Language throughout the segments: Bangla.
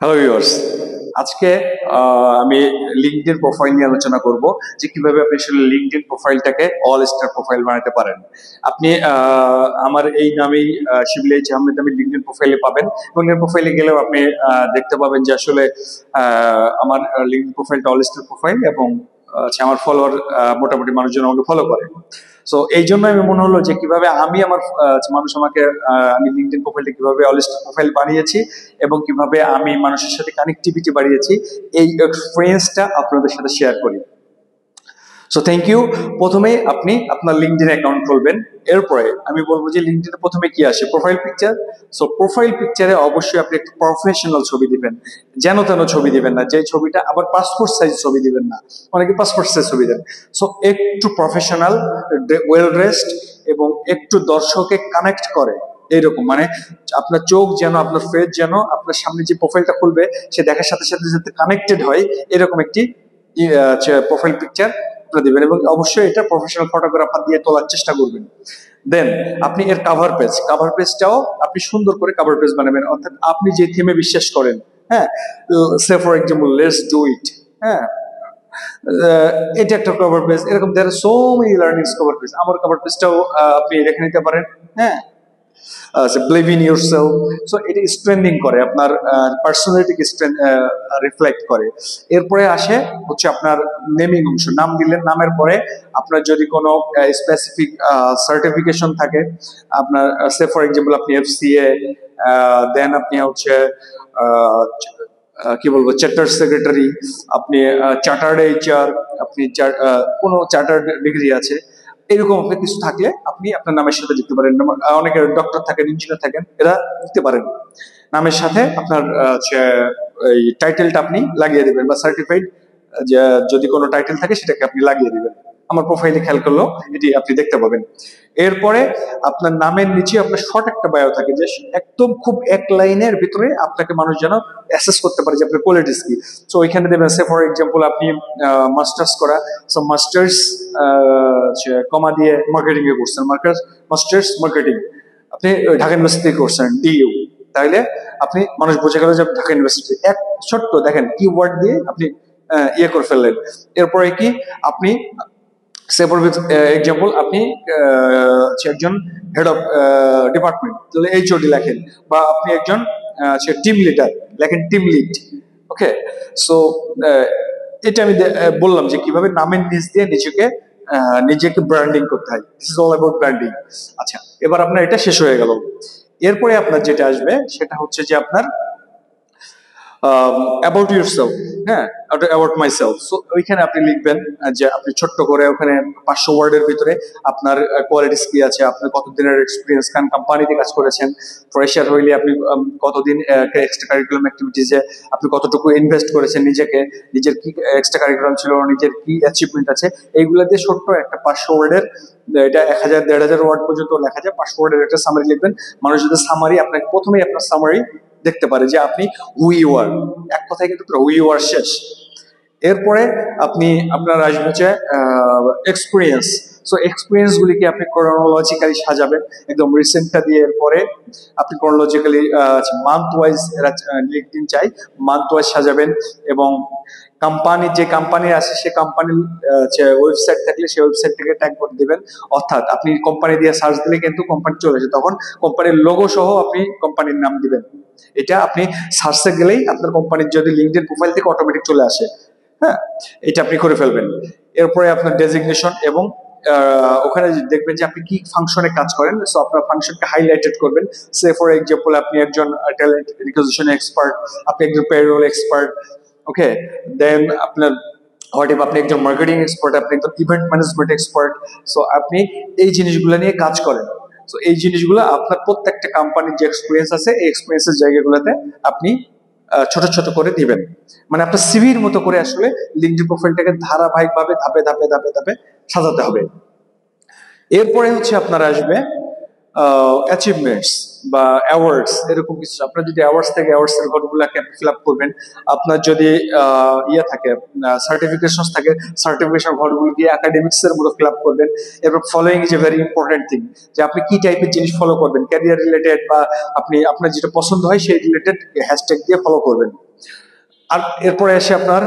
হ্যালো ভিউয়ার্স আজকে আমি লিঙ্কডিন প্রোফাইল নিয়ে আলোচনা করব যে কীভাবে আপনি আসলে লিঙ্কডিন প্রোফাইলটাকে অল স্টার প্রোফাইল বানাতে পারেন। আপনি আমার এই নামেই শিবলি আহমেদ আমি লিঙ্কডিন প্রোফাইলে পাবেন লিঙ্কডিন প্রোফাইলে গেলেও আপনি দেখতে পাবেন যে আসলে আমার লিঙ্কডিন প্রোফাইলটা অল স্টার প্রোফাইল এবং আমার ফলোয়ার মোটামুটি মানুষজন আমাকে ফলো করে। সো এই জন্য আমি মনে হলো যে কীভাবে আমি আমার মানুষ আমাকে আমি লিঙ্কডিন প্রোফাইলটা কীভাবে অলিস্টিক প্রোফাইল বানিয়েছি এবং কীভাবে আমি মানুষের সাথে কানেক্টিভিটি বাড়িয়েছি, এই এক্সপিরিয়েন্সটা আপনাদের সাথে শেয়ার করি। সো থ্যাংক ইউ প্রথমে আপনি আপনার লিঙ্কডিন অ্যাকাউন্ট খুলবেন। এরপরে আমি বলব যে লিঙ্কডিনে প্রথমে কি আসে? প্রোফাইল পিকচার সো প্রোফাইল পিকচারে অবশ্যই আপনি একটা প্রফেশনাল ছবি দিবেন। যেন তেন ছবি দিবেন না। যে ছবিটা আবার পাসপোর্ট সাইজ ছবি দিবেন না। অনেকে পাসপোর্ট সাইজ ছবি দেন। সো একটু প্রফেশনাল ওয়েল ড্রেসড এবং একটু দর্শকে কানেক্ট করে। এইরকম। মানে আপনার চোখ যেন, আপনার ফেস যেন, আপনার সামনে যে প্রোফাইলটা খুলবে, সে দেখার সাথে সাথে যাতে কানেক্টেড হয়, এরকম একটি প্রোফাইল পিকচার আপনারা দিবেন এবং অবশ্যই এটা প্রফেশনাল ফটোগ্রাফার দিয়ে তোলার চেষ্টা করবেন। দেন আপনি এর কাভার পেজ কাভার পেজটাও আপনি সুন্দর করে কাভার পেজ বানাবেন। অর্থাৎ আপনি যে থিমে বিশ্বাস করেন হ্যাঁ? Say for example let's do it হ্যাঁ? এটা একটা কভার পেজ এরকম there so many learnings cover page আমার কভার পেজটাও আপনি রেখে নিতে পারেন হ্যাঁ? Believe in yourself so এটা স্ট্রেন্ডিং করে, আপনার পার্সোনালিটিকে রিফ্লেক্ট করে। এরপরে আসে হচ্ছে আপনার নেমিং অংশ। নাম দিলেন নামের পরে আপনার যদি কোনো স্পেসিফিক সার্টিফিকেশন থাকে, আপনার সে ফর এক্সাম্পল আপনি এফসিএ দেন আপনি হচ্ছে কি বলব চার্টার সেক্রেটারি আপনি চার্টার্ড এইচআর আপনি কোনো চার্টার্ড ডিগ্রি আছে এরকম আপনার কিছু থাকলে আপনি আপনার নামের সাথে লিখতে পারেন। অনেকে ডক্টর থাকেন ইঞ্জিনিয়ার থাকেন, এরা লিখতে পারেন। নামের সাথে আপনার এই টাইটেলটা আপনি লাগিয়ে দেবেন বা সার্টিফাইড যদি কোনো টাইটেল থাকে সেটাকে আপনি লাগিয়ে দিবেন। আমার প্রোফাইলে খেয়াল করল, এটি আপনি দেখতে পাবেন। এরপরে আপনার নামের নিচে আপনার শর্ট একটা বায়ো থাকে যে একদম খুব এক লাইনের ভিতরে আপনাকে মানুষ যেন অ্যাসেস করতে পারে যে আপনার কোয়ালিটিস কি। সো ওইখানে দেবেন সে ফর এক্সাম্পল আপনি মাস্টার্স করা সো মাস্টার্স কমা দিয়ে মার্কেটিং এ করছেন মাস্টার্স মার্কেটিং আপনি ঢাকা ইউনিভার্সিটি করছেন ডিইউ তাহলে আপনি মানুষ বোঝা গেল যে ঢাকা ইউনিভার্সিটি এক ছোট্ট দেখেন কিওয়ার্ড দিয়ে আপনি ইয়ে করে ফেললেন। এরপরে কি? আপনি সে ফর এক্সাম্পল আপনি একজন হেড অফ ডিপার্টমেন্ট তাহলে এইচওডি লেখেন বা আপনি একজন টিম লিডার লেখেন টিম লিড ওকে সো এটা আমি বললাম যে কীভাবে নামের নিচ দিয়ে নিজেকে নিজেকে ব্র্যান্ডিং করতে হয়। This is all about branding আচ্ছা এবার আপনার এটা শেষ হয়ে গেল। এরপরে আপনার যেটা আসবে, সেটা হচ্ছে যে আপনার অ্যাবাউট ইউর সেলফ হ্যাঁ? অ্যাবাউট মাই সেলফ সো ওইখানে আপনি লিখবেন যে আপনি ছোট্ট করে ওখানে পাঁচশো ওয়ার্ডের ভিতরে আপনার কোয়ালিটিস কি আছে, আপনার কতদিনের এক্সপিরিয়েন্স কারণ কোম্পানিতে কাজ করেছেন ফ্রেশার হইলে আপনি কতদিন এক্সট্রা কারিকুলাম অ্যাক্টিভিটিসে আপনি কতটুকু ইনভেস্ট করেছেন নিজেকে, নিজের কি এক্সট্রা কারিকুলাম ছিল, নিজের কি অ্যাচিভমেন্ট আছে, এইগুলা দিয়ে ছোট্ট একটা পাঁচশো ওয়ার্ডের, এটা এক হাজার, দেড় হাজার ওয়ার্ড পর্যন্ত লেখা যায়, পাঁচশো ওয়ার্ডের একটা সামারি লিখবেন। মানুষ যদি সামারি আপনাকে প্রথমেই আপনার সামারি দেখতে পারে যে আপনি হু ইউ আর এক কথায় কিন্তু হু ইউ আর শেষ। এরপরে আপনি, আপনার আসবে হচ্ছে এক্সপিরিয়েন্স সো এক্সপিরিয়েন্স গুলিকে আপনি ক্রোনোলজিক্যালি সাজাবেন। একদম রিসেন্টটা দিয়ে এরপরে আপনি ক্রোনোলজিক্যালি মান্থ ওয়াইজ এরা লিঙ্কডিন চাই। মান্থ ওয়াইজ সাজাবেন এবং কোম্পানি যে কোম্পানি আছে, সে কোম্পানির ওয়েবসাইট থাকলে সেই ওয়েবসাইট থেকে ট্যাগ করে দিবেন। অর্থাৎ আপনি কোম্পানি দিয়ে সার্চ দিলে কিন্তু কোম্পানি চলে আসে। তখন কোম্পানির লোগো সহ আপনি কোম্পানির নাম দিবেন। এটা আপনি সার্চে গেলেই আপনার কোম্পানির যদি লিঙ্কডিন প্রোফাইল থেকে অটোমেটিক চলে আসে হ্যাঁ এটা আপনি করে ফেলবেন। এরপরে আপনার ডেজিগনেশন এবং ওখানে দেখবেন যে আপনি কি ফাংশনে কাজ করেন সো আপনার ফাংশনকে হাইলাইটেড করবেন। সে ফর এক্সাম্পল আপনি একজন ট্যালেন্ট রিকোজিশন এক্সপার্ট আপনি একজন পেরোল এক্সপার্ট ওকে দেন আপনার হোয়াট ইফ আপনি একজন মার্কেটিং এক্সপার্ট আপনি একজন ইভেন্ট ম্যানেজমেন্ট এক্সপার্ট সো আপনি এই জিনিসগুলো নিয়ে কাজ করেন। সো এই জিনিসগুলো আপনার প্রত্যেকটা কোম্পানির যে এক্সপিরিয়েন্স আছে, এই এক্সপিরিয়েন্সের জায়গাগুলোতে আপনি ছোট ছোট করে দিবেন। মানে আপনার সিভির মতো করে আসলে লিঙ্কডিন প্রোফাইলটাকে ধারাবাহিকভাবে ধাপে ধাপে ধাপে ধাপে সাজাতে হবে। এরপরে হচ্ছে আপনার আসবে অ্যাচিভমেন্টস বা অ্যাওয়ার্ডস এরকম কিছু। আপনার যদি অ্যাওয়ার্ডস থেকে অ্যাওয়ার্ডস এর ঘরগুলোকে ফিল আপ করবেন, আপনার যদি ইয়ে থাকে সার্টিফিকেশন থাকে সার্টিফিকেশন ঘরগুলো গিয়ে একাডেমিক্স এর মতো ফিল আপ করবেন। এরপর following is a very important thing যে আপনি কি টাইপের জিনিস ফলো করবেন ক্যারিয়ার রিলেটেড বা আপনি, আপনার যেটা পছন্দ হয় সেই রিলেটেড হ্যাশট্যাগ দিয়ে ফলো করবেন। আর এরপরে এসে আপনার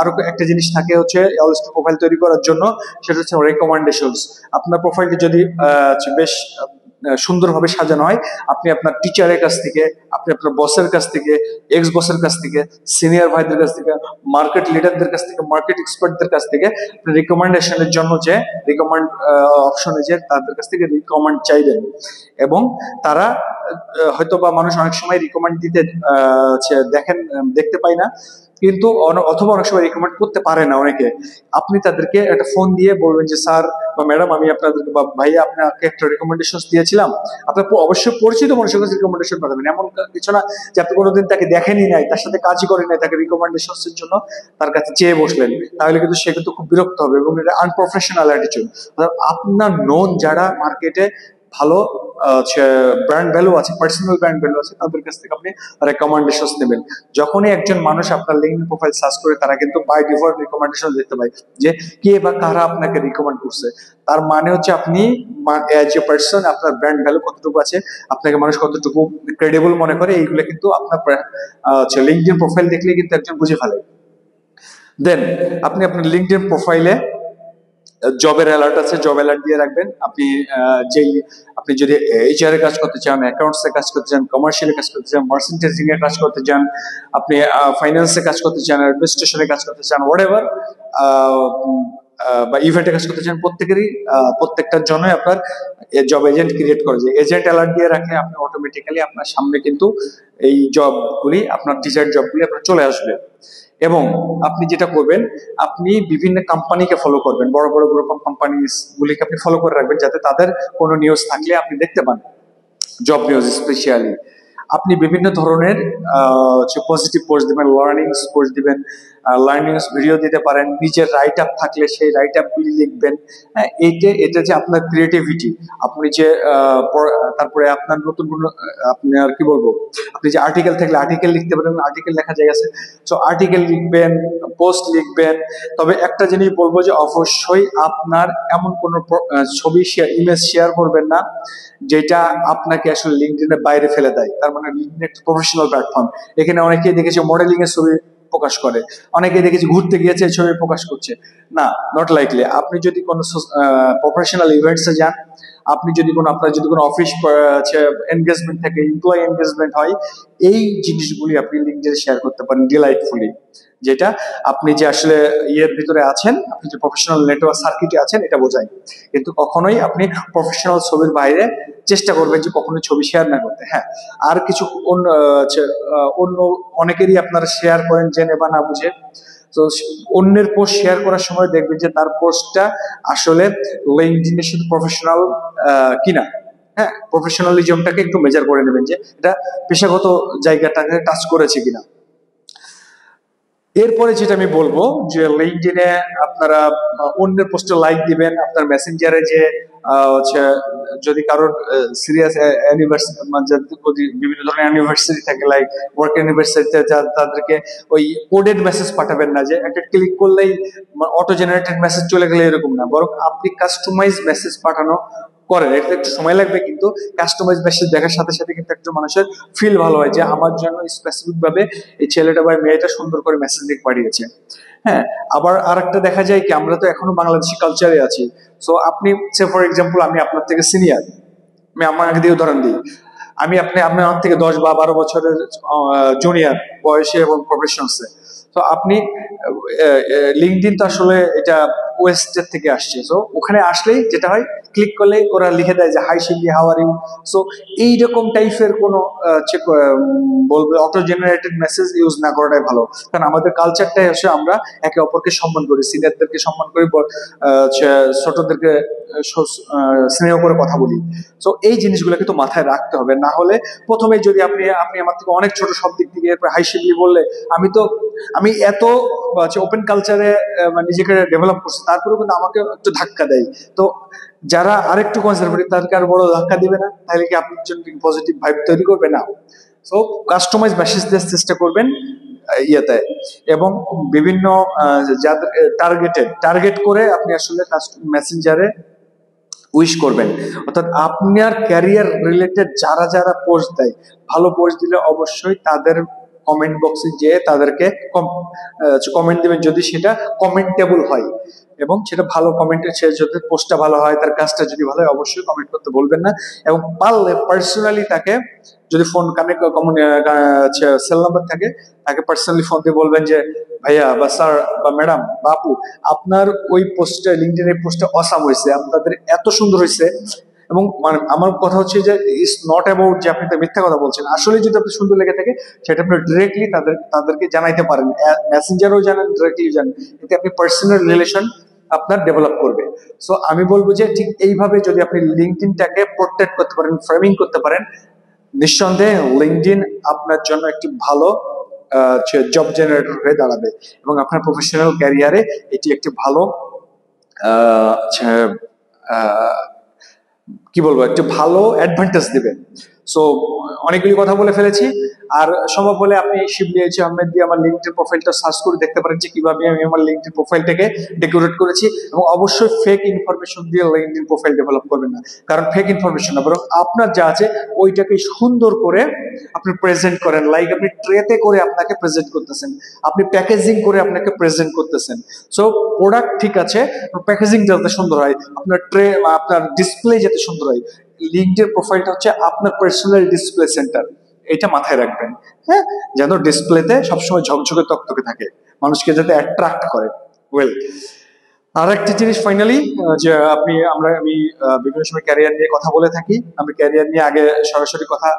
আরও একটা জিনিস থাকে হচ্ছে অলস্টার প্রোফাইল তৈরি করার জন্য, সেটা হচ্ছে রেকমেন্ডেশনস আপনার প্রোফাইলটি যদি বেশ সুন্দরভাবে সাজানো হয়। আপনি আপনার টিচারের কাছ থেকে, আপনি আপনার বসের কাছ থেকে এক্স বসের কাছ থেকে সিনিয়র ভাইদের কাছ থেকে মার্কেট লিডারদের কাছ থেকে মার্কেট এক্সপার্টদের কাছ থেকে আপনি রিকমেন্ডেশনের জন্য যে রিকমেন্ড অপশনে যে তাদের কাছ থেকে রিকমেন্ড চাইবেন। এবং তারা হয়তো বা মানুষ অনেক সময় রিকমেন্ড দিতে দেখেন, দেখতে পাই না। কিন্তু অথবা অনেক সময় রিকমেন্ড করতে পারে না অনেকে। আপনি তাদেরকে একটা ফোন দিয়ে বলবেন যে, স্যার বা ম্যাডাম আমি আপনাদেরকে বা ভাইয়া, আপনাকে একটা রেকমেন্ডেশন দিয়েছিলাম। আপনার অবশ্যই পরিচিত মানুষের কাছে রিকমেন্ডেশন পাঠাবেন। এমন কিছু না যে, আপনি কোনোদিন তাকে দেখেনি নাই, তার সাথে কাজই করেন নাই, তাকে রিকমেন্ডেশন এর জন্য তার কাছে চেয়ে বসলেন। তাহলে কিন্তু সে কিন্তু খুব বিরক্ত হবে এবং এটা আনপ্রফেশনাল অ্যাটিটিউড আপনার নোন যারা মার্কেটে ভালো ব্র্যান্ড ভ্যালু আছে পার্সোনাল ব্র্যান্ড ভ্যালু আছে, তাদের কাছ থেকে আপনি রেকমেন্ডেশন নেবেন। যখনই একজন মানুষ আপনার লিঙ্ক প্রোফাইল সার্চ করে, তারা কিন্তু বাই ডিফল্ট রিকমেন্ডেশন দেখতে পায় যে কে বা কারা আপনাকে রিকমেন্ড করছে। তার মানে হচ্ছে আপনি এজ এ পার্সন আপনার ব্র্যান্ড ভ্যালু কতটুকু আছে, আপনাকে মানুষ কতটুকু ক্রেডিবল মনে করে, এইগুলো কিন্তু আপনার লিঙ্কডিন প্রোফাইল দেখলে কিন্তু একজন বুঝে ফেলে। দেন আপনি আপনার লিঙ্কডিন প্রোফাইলে জবের অ্যালার্ট আছে জব অ্যালার্ট দিয়ে রাখবেন। আপনি যেই, আপনি যদি এইচআর এর কাজ করতে চান অ্যাকাউন্টস এর কাজ করতে চান কমার্শিয়াল কাজ করতে চান মার্সেন্টেজিং এর কাজ করতে চান, আপনি ফাইন্যান্সে কাজ করতে চান অ্যাডমিনিস্ট্রেশনে কাজ করতে চান হোয়াট এভার বা ইভেন্টে কাজ করতে চান, প্রত্যেকেরই প্রত্যেকটার জন্যই আপনার জব এজেন্ট ক্রিয়েট করে যে এজেন্ট অ্যালার্ট দিয়ে রাখলে আপনি অটোমেটিক্যালি আপনার সামনে কিন্তু এই জবগুলি আপনার টিচার জবগুলি আপনার চলে আসবে। এবং আপনি যেটা করবেন, আপনি বিভিন্ন কোম্পানিকে ফলো করবেন। বড় বড় গ্রুপ অফ কোম্পানিজ গুলিকে আপনি ফলো করে রাখবেন যাতে তাদের কোনো নিউজ থাকলে আপনি দেখতে পান। জব নিউজ স্পেশালি আপনি বিভিন্ন ধরনের পজিটিভ পোস্ট দিবেন লার্নিংস পোস্ট দিবেন লার্নিংস ভিডিও দিতে পারেন, নিজের রাইট আপ থাকলে সেই রাইট আপ গুলি লিখবেন। হ্যাঁ এইটা এটা যে আপনার ক্রিয়েটিভিটি আপনি যে তারপরে আপনার নতুন আপনি আর কি বলব, আপনি যে আর্টিকেল থাকলে আর্টিকেল লিখতে পারেন আর্টিকেল লেখা যায় আছে। সো আর্টিকেল লিখবেন পোস্ট লিখবেন। তবে একটা জিনিস বলব যে অবশ্যই আপনার এমন কোনো ছবি শেয়ার ইমেজ শেয়ার করবেন না, যেটা আপনাকে আসলে লিঙ্কডিনের বাইরে ফেলে দেয়। তার মানে লিঙ্কডিন একটা প্রফেশনাল প্ল্যাটফর্ম এখানে অনেকেই দেখেছে মডেলিং এর ছবি প্রকাশ করে। অনেকে দেখেছি ঘুরতে গিয়েছে ছবি প্রকাশ করছে। না নট লাইকলি আপনি যদি কোনো প্রফেশনাল ইভেন্টসে যান আপনি যদি কোনো, আপনার যদি কোনো অফিস এনগেজমেন্ট থাকে এমপ্লয় এনগেজমেন্ট হয়, এই জিনিসগুলি আপনি লিঙ্কডিনে শেয়ার করতে পারেন ডিলাইটফুলি যেটা আপনি যে আসলে ইয়ের ভিতরে আছেন, আপনি যে প্রফেশনাল নেটওয়ার্ক সার্কিটে আছেন, এটা বোঝায়। কিন্তু কখনোই আপনি প্রফেশনাল ছবির বাইরে চেষ্টা করবেন যে কখনোই ছবি শেয়ার না করতে। হ্যাঁ আর কিছু অন্য অন্য অনেকেরই আপনারা শেয়ার করেন জেনে বা না বুঝে। তো অন্যের পোস্ট শেয়ার করার সময় দেখবেন যে তার পোস্টটা আসলে লিঙ্কডিনের সাথে প্রফেশনাল কিনা। হ্যাঁ প্রফেশনালিজমটাকে একটু মেজার করে নেবেন যে এটা পেশাগত জায়গাটাকে টাচ করেছে কিনা। এরপরে যেটা আমি বলব যে লিঙ্কডিনে আপনারা অন্যের পোস্টে লাইক দিবেন, আপনার মেসেঞ্জারে যে হচ্ছে, যদি কারোর সিরিয়াস অ্যানিভার্সারি বিভিন্ন ধরনের অ্যানিভার্সারি থাকে লাইক ওয়ার্ক অ্যানিভার্সারিতে তাদেরকে ওই কোডেড মেসেজ পাঠাবেন না যে, একটা ক্লিক করলেই অটো জেনারেটেড মেসেজ চলে গেলে এরকম না। বরং আপনি কাস্টমাইজ মেসেজ পাঠানো করেন এটা একটু সময় লাগবে কিন্তু কাস্টমাইজ মেসেজ দেখার সাথে সাথে কিন্তু একজন মানুষের ফিল ভালো হয় যে আমার জন্য স্পেসিফিক ভাবে এই ছেলেটা বা মেয়েটা সুন্দর করে মেসেজ লিখ পাঠিয়েছে। হ্যাঁ আবার আর একটা দেখা যায় কি, আমরা তো এখনও বাংলাদেশি কালচারে আছি। সো আপনি সে ফর এক্সাম্পল আমি আপনার থেকে সিনিয়র আমি আমার আগে দিয়ে উদাহরণ দিই। আমি আপনি আপনি আমার থেকে দশ বা বারো বছরের জুনিয়র বয়সে এবং প্রফেশনসে তো আপনি লিঙ্কডিন তো আসলে এটা ওয়েস্টের থেকে আসছে। সো ওখানে আসলেই যেটা হয় ক্লিক করলেই ওরা লিখে দেয় যে hi Shibli how are you so এইরকম টাইপের কোনো বলবে অটো জেনারেটেড মেসেজ ইউজ না করাটাই ভালো। কারণ আমাদের কালচারটাই হচ্ছে আমরা একে অপরকে সম্মান করি সিনিয়রদেরকে সম্মান করি ছোটদেরকে স্নেহ করে কথা বলি। সো এই জিনিসগুলো কিন্তু মাথায় রাখতে হবে। না হলে প্রথমে যদি আপনি আপনি আমার থেকে অনেক ছোট সব দিক থেকে হাই শিবলি বললে, আমি তো, আমি এত ওপেন কালচারে নিজেকে ডেভেলপ করছি তারপরেও কিন্তু আমাকে একটু ধাক্কা দেয়। তো যারা আরেকটু কনজারভেটিভ তাদেরকে আর বড় ধাক্কা দিবে না। তাহলে কি আপনার জন্য পজিটিভ ভাইব তৈরি করবে? না। সো কাস্টমাইজ মেসেজ দেওয়ার চেষ্টা করবেন ইয়েতে। এবং বিভিন্ন যাদের টার্গেটেড টার্গেট করে আপনি আসলে মেসেঞ্জারে উইশ করবেন। অর্থাৎ আপনার ক্যারিয়ার রিলেটেড যারা যারা পোস্ট দেয়, ভালো পোস্ট দিলে অবশ্যই তাদের কমেন্ট বক্সে যেয়ে তাদেরকে কমেন্ট দেবেন। যদি সেটা কমেন্টেবল হয় এবং সেটা ভালো কমেন্টের সে যদি পোস্টটা ভালো হয়, তার কাজটা যদি ভালো হয়, অবশ্যই কমেন্ট করতে বলবেন না। এবং পারলে পার্সোনালি তাকে যদি phone connect common cell number থাকে, তাকে পার্সোনালি ফোন দিয়ে বলবেন যে, ভাইয়া বা স্যার বা ম্যাডাম বা আপু আপনার ওই পোস্টটা লিঙ্কডিন এর পোস্টটা অসাম হয়েছে, আপনাদের এত সুন্দর হয়েছে। এবং মানে আমার কথা হচ্ছে যে ইটস নট অ্যাবাউট যে আপনি তো মিথ্যা কথা বলছেন। আসলে যদি আপনি সুন্দর লেগে থাকে, সেটা আপনি ডিরেক্টলি তাদের, তাদেরকে জানাইতে পারেন। মেসেঞ্জারও জানেন ডিরেক্টলি জানেন। এতে আপনি পার্সোনাল রিলেশন আপনার ডেভেলপ করবে। সো আমি বলব যে ঠিক এইভাবে যদি আপনি লিঙ্কডিনটাকে প্রোটেক্ট করতে পারেন ফ্রেমিং করতে পারেন নিঃসন্দেহে লিঙ্কডিন আপনার জন্য একটি ভালো জব জেনারেটর হয়ে দাঁড়াবে এবং আপনার প্রফেশনাল ক্যারিয়ারে এটি একটি ভালো আচ্ছা, কি বলব একটি ভালো অ্যাডভান্টেজ দিবে। সো অনেকগুলি কথা বলে ফেলেছি। আর সম্ভব হলে আপনি শিবলি আহমেদ দিয়ে আমার লিঙ্কডিন প্রোফাইলটা সার্চ করে দেখতে পারেন যে কীভাবে আমি আমার লিঙ্কডিন প্রোফাইলটাকে ডেকোরেট করেছি এবং অবশ্যই ফেক ইনফরমেশন দিয়ে লিঙ্কডিন প্রোফাইল ডেভেলপ করবেন না। কারণ ফেক ইনফরমেশন না, বরং আপনার যা আছে ওইটাকে সুন্দর করে আপনি প্রেজেন্ট করেন। লাইক আপনি ট্রেতে করে আপনাকে প্রেজেন্ট করতেছেন। আপনি প্যাকেজিং করে আপনাকে প্রেজেন্ট করতেছেন। সো প্রোডাক্ট ঠিক আছে প্যাকেজিং যাতে সুন্দর হয়, আপনার ট্রে আপনার ডিসপ্লে যাতে সুন্দর হয় লিঙ্কডের প্রোফাইলটা হচ্ছে আপনার পার্সোনাল ডিসপ্লে সেন্টার এটা মাথায় রাখবেন। হ্যাঁ? যেন ডিসপ্লেতে সবসময় ঝকঝকে তকতকে থাকে। মানুষকে যাতে অ্যাট্রাক্ট করে। ওয়েল আর একটি জিনিস ফাইনালি যে আপনি, আমরা, আমি বিভিন্ন সময় ক্যারিয়ার নিয়ে কথা বলে থাকি। আমি ক্যারিয়ার নিয়ে আগে সরাসরি কথা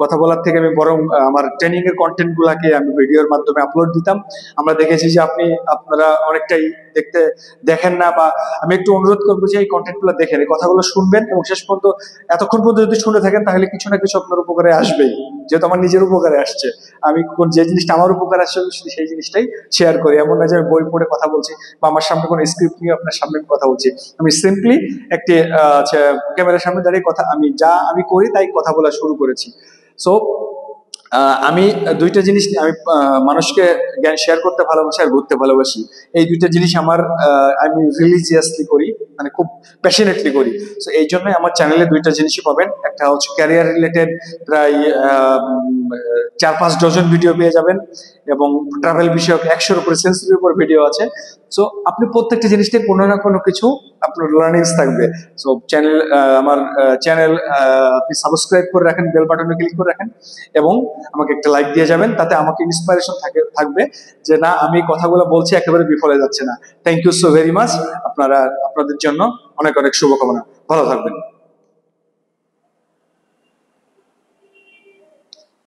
কথা বলার থেকে আমি বরং আমার ট্রেনিং এর কন্টেন্ট গুলাকে আমি ভিডিওর মাধ্যমে আপলোড দিতাম। আমরা দেখেছি যে আপনি, আপনারা অনেকটাই দেখতে দেখেন না বা আমি একটু অনুরোধ করব যে এই কন্টেন্টগুলো দেখেন, এই কথাগুলো শুনবেন এবং শেষ পর্যন্ত, এতক্ষণ পর্যন্ত যদি শুনে থাকেন তাহলে কিছু না কিছু আপনার উপকারে আসবেই। যেহেতু আমার নিজের উপকারে আসছে। আমি কোন যে জিনিসটা আমার উপকার আসছে সেই জিনিসটাই শেয়ার করি। এমন না যে আমি বই পড়ে কথা বলছি বা আমার সামনে কোনো স্ক্রিপ্ট নিয়ে আপনার সামনে কথা বলছি। আমি সিম্পলি একটি আচ্ছা, ক্যামেরার সামনে দাঁড়িয়ে কথা আমি যা আমি করি তাই কথা বলা শুরু করেছি। সো আমি দুইটা জিনিস আমি মানুষকে জ্ঞান শেয়ার করতে ভালোবাসি আর ঘুরতে ভালোবাসি। এই দুইটা জিনিস আমার আমি রিলিজিয়াসলি করি মানে খুব প্যাশনেটলি করি। সো এই জন্যই আমার চ্যানেলে দুইটা জিনিসই পাবেন। একটা হচ্ছে ক্যারিয়ার রিলেটেড প্রায় চার পাঁচ ডজন ভিডিও পেয়ে যাবেন এবং ট্রাভেল বিষয়ক একশোর উপরে সেন্সিটিভ উপর ভিডিও আছে। সো আপনি প্রত্যেকটা জিনিসটাই কোনো না কোনো কিছু আপনার লার্নিংস থাকবে। সো চ্যানেল আমার চ্যানেল আপনি সাবস্ক্রাইব করে রাখেন বেল বাটনে ক্লিক করে রাখেন এবং আমাকে একটা লাইক দিয়ে যাবেন। তাতে আমাকে ইন্সপিরেশন থাকে, থাকবে যে না, আমি কথাগুলো বলছি, একেবারে বিফলে যাচ্ছে না। Thank you so very much আপনারা, আপনাদের জন্য। অনেক অনেক শুভকামনা। ভালো থাকবেন।